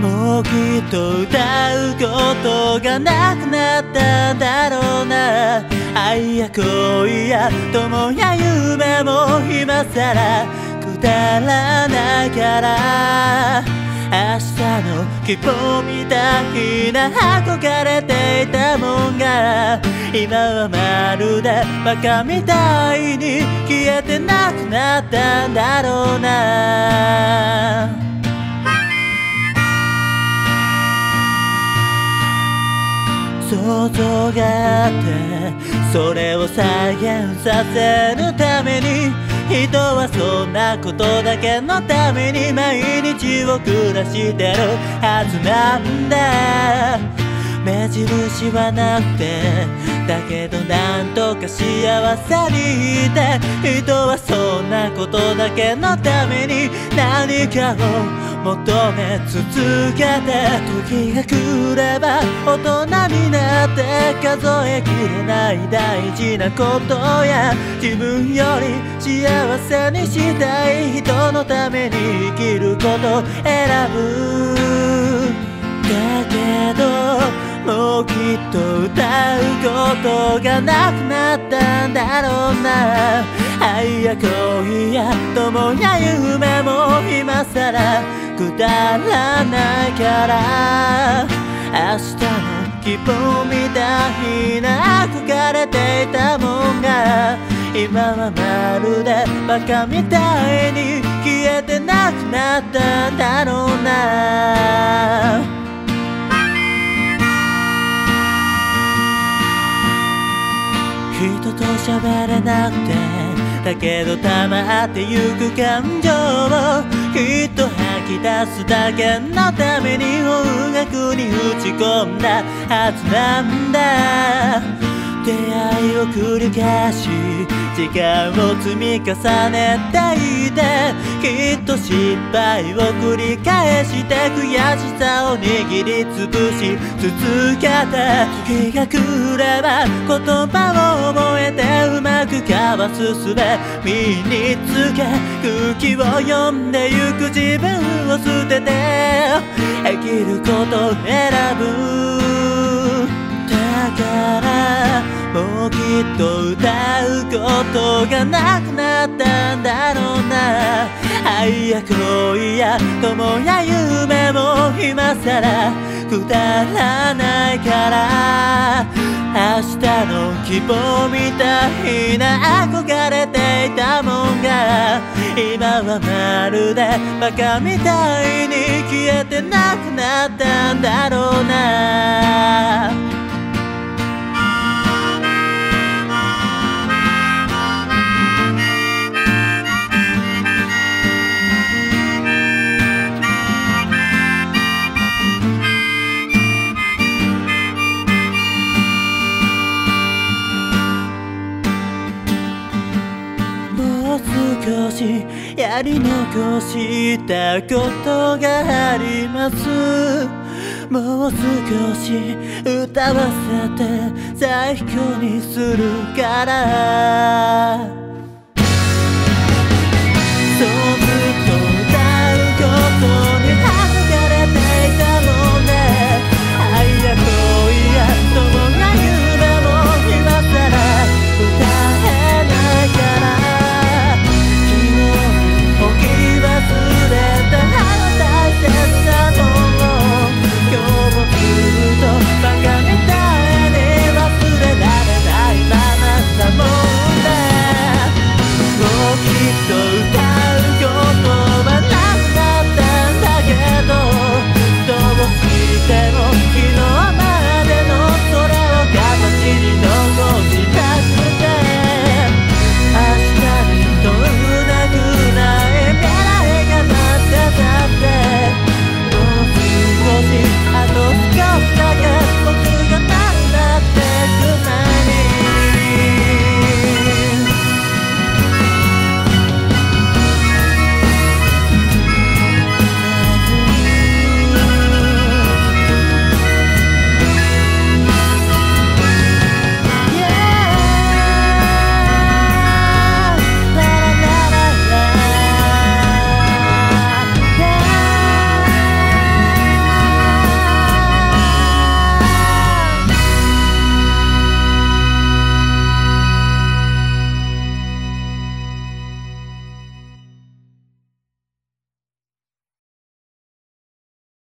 もうきっと歌うことがなくなったんだろうな。愛や恋や友や夢も今さらくだらないから明日の希望みたいな憧れていたもんが今はまるでバカみたいに消えてなくなったんだろうな。想像があってそれを再現させるために人はそんなことだけのために毎日を暮らしてるはずなんだ。目印はなくてだけどなんとか幸せにいて人はそんなことだけのために何かを求め続けて時が来れば大人になって数えきれない大事なことや自分より幸せにしたい人のために生きること選ぶ。だけどもうきっと歌うことがなくなったんだろうな。愛や恋や友や夢も今さらくだらないから明日の希望みたいな憧れていたもんが今はまるでバカみたいに消えてなくなったんだろうな。人と喋れなくてだけど溜まってゆく感情をきっと吐き出すだけのために音楽に打ち込んだはずなんだ。出会いを繰り返し時間を積み重ねていてきっと失敗を繰り返して悔しさを握りつぶし続けて時が来れば言葉を覚えてうまく交わす術身につけ空気を読んでゆく自分を捨てて生きることを選ぶだからきっと歌うことがなくなったんだろうな。愛や恋や友や夢も今さらくだらないから。明日の希望みたいな憧れていたもんが。今はまるでバカみたいに消えてなくなったんだろうな。しやり残したことがあります。もう少し歌わせて最高にするから。